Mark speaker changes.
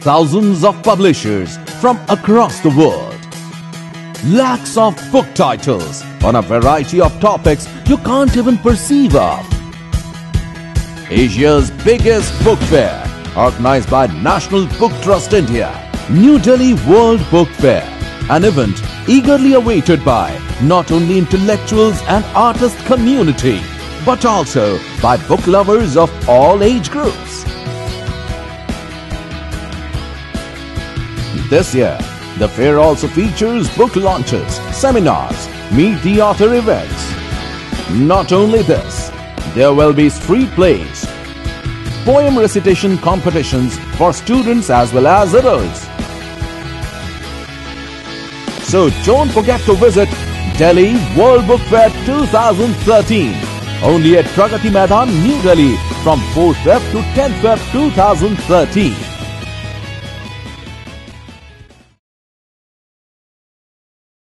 Speaker 1: Thousands of publishers from across the world. Lakhs of book titles on a variety of topics you can't even perceive of. Asia's biggest book fair, organized by National Book Trust India, New Delhi World Book Fair, an event eagerly awaited by not only intellectuals and artist community, but also by book lovers of all age groups. This year, the fair also features book launches, seminars, meet the author events. Not only this, there will be street plays, poem recitation competitions for students as well as adults. So don't forget to visit Delhi World Book Fair 2013 only at Pragati Maidan, New Delhi from 4th Feb to 10th Feb 2013.